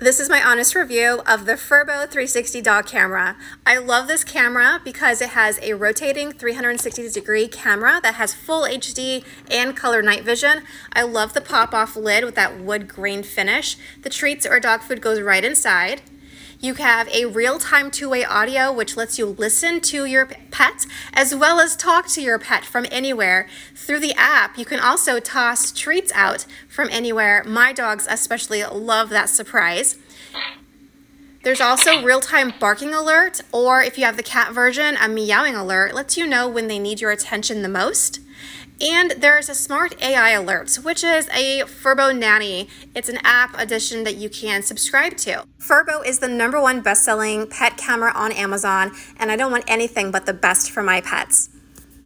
This is my honest review of the Furbo 360 dog camera. I love this camera because it has a rotating 360 degree camera that has full HD and color night vision. I love the pop off lid with that wood grain finish. The treats or dog food goes right inside. You have a real-time two-way audio, which lets you listen to your pet as well as talk to your pet from anywhere. Through the app, you can also toss treats out from anywhere. My dogs especially love that surprise. There's also real-time barking alert, or if you have the cat version, a meowing alert lets you know when they need your attention the most. And there's a smart AI alert, which is a Furbo Nanny. It's an app addition that you can subscribe to. Furbo is the number one best-selling pet camera on Amazon, and I don't want anything but the best for my pets.